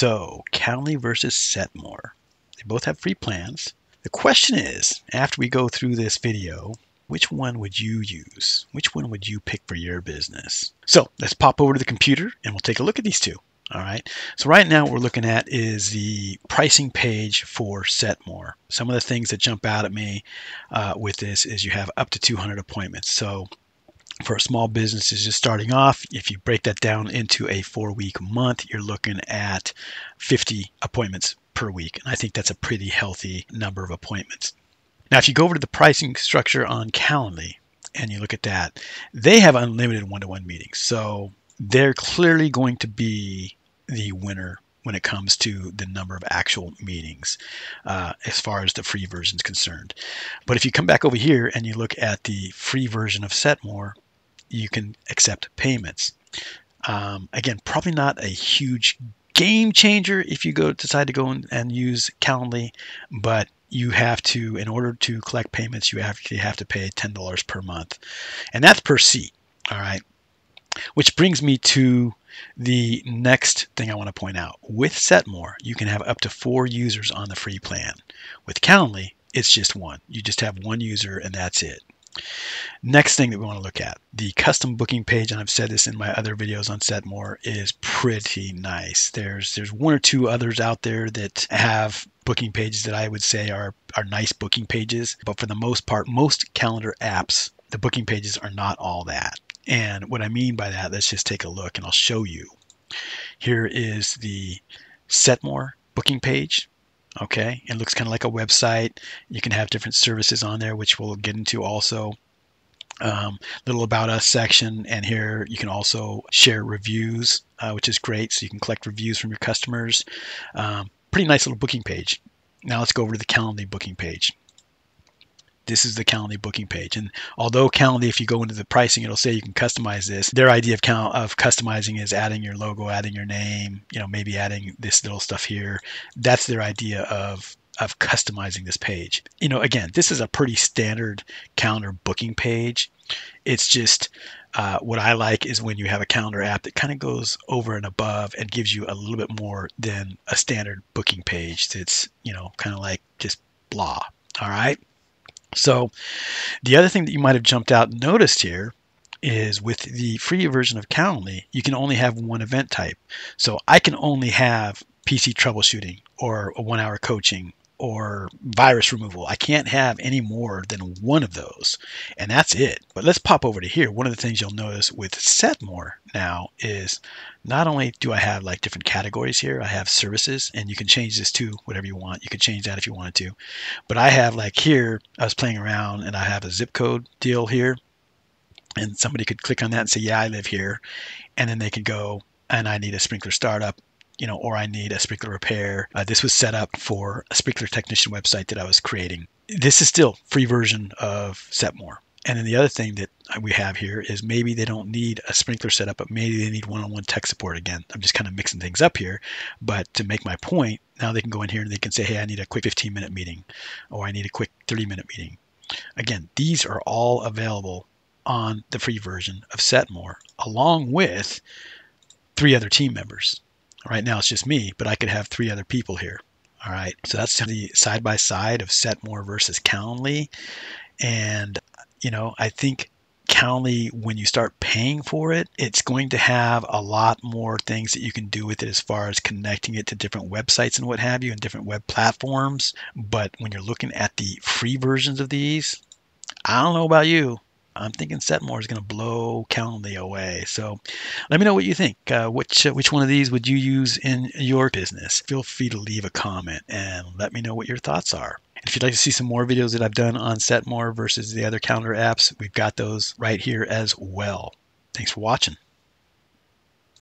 So, Calendly versus Setmore. They both have free plans. The question is, after we go through this video, which one would you use? Which one would you pick for your business? So let's pop over to the computer and we'll take a look at these two. All right. So right now what we're looking at is the pricing page for Setmore. Some of the things that jump out at me uh, with this is you have up to 200 appointments. So for small business is just starting off, if you break that down into a four week month, you're looking at 50 appointments per week. And I think that's a pretty healthy number of appointments. Now, if you go over to the pricing structure on Calendly and you look at that, they have unlimited one to one meetings. So they're clearly going to be the winner when it comes to the number of actual meetings uh, as far as the free version is concerned. But if you come back over here and you look at the free version of Setmore, you can accept payments. Um, again, probably not a huge game changer if you go decide to go and use Calendly, but you have to, in order to collect payments, you actually have to pay $10 per month. And that's per seat. All right. Which brings me to the next thing I want to point out. With Setmore, you can have up to four users on the free plan. With Calendly, it's just one. You just have one user and that's it. Next thing that we want to look at, the custom booking page, and I've said this in my other videos on Setmore, is pretty nice. There's there's one or two others out there that have booking pages that I would say are are nice booking pages, but for the most part, most calendar apps, the booking pages are not all that. And what I mean by that, let's just take a look and I'll show you. Here is the Setmore booking page. Okay, it looks kind of like a website. You can have different services on there, which we'll get into also. Um, little about us section, and here you can also share reviews, uh, which is great. So you can collect reviews from your customers. Um, pretty nice little booking page. Now let's go over to the Calendly booking page. This is the Calendly booking page, and although Calendly, if you go into the pricing, it'll say you can customize this. Their idea of count of customizing is adding your logo, adding your name, you know, maybe adding this little stuff here. That's their idea of of customizing this page. You know, again, this is a pretty standard calendar booking page. It's just uh, what I like is when you have a calendar app that kind of goes over and above and gives you a little bit more than a standard booking page. That's you know kind of like just blah. All right. So the other thing that you might have jumped out noticed here is with the free version of Calendly, you can only have one event type. So I can only have PC troubleshooting or a one hour coaching or virus removal. I can't have any more than one of those, and that's it. But let's pop over to here. One of the things you'll notice with Setmore now is not only do I have like different categories here, I have services, and you can change this to whatever you want. You could change that if you wanted to. But I have like here, I was playing around and I have a zip code deal here. And somebody could click on that and say, Yeah, I live here. And then they could go, and I need a sprinkler startup you know, or I need a sprinkler repair. Uh, this was set up for a sprinkler technician website that I was creating. This is still free version of Setmore. And then the other thing that we have here is maybe they don't need a sprinkler setup, but maybe they need one-on-one tech support again. I'm just kind of mixing things up here, but to make my point, now they can go in here and they can say, hey, I need a quick 15-minute meeting, or I need a quick 30-minute meeting. Again, these are all available on the free version of Setmore, along with three other team members. Right now it's just me, but I could have three other people here. All right. So that's the side by side of Setmore versus Calendly. And, you know, I think Calendly, when you start paying for it, it's going to have a lot more things that you can do with it as far as connecting it to different websites and what have you and different web platforms. But when you're looking at the free versions of these, I don't know about you, I'm thinking Setmore is going to blow Calendly away. So let me know what you think. Uh, which uh, which one of these would you use in your business? Feel free to leave a comment and let me know what your thoughts are. If you'd like to see some more videos that I've done on Setmore versus the other calendar apps, we've got those right here as well. Thanks for watching.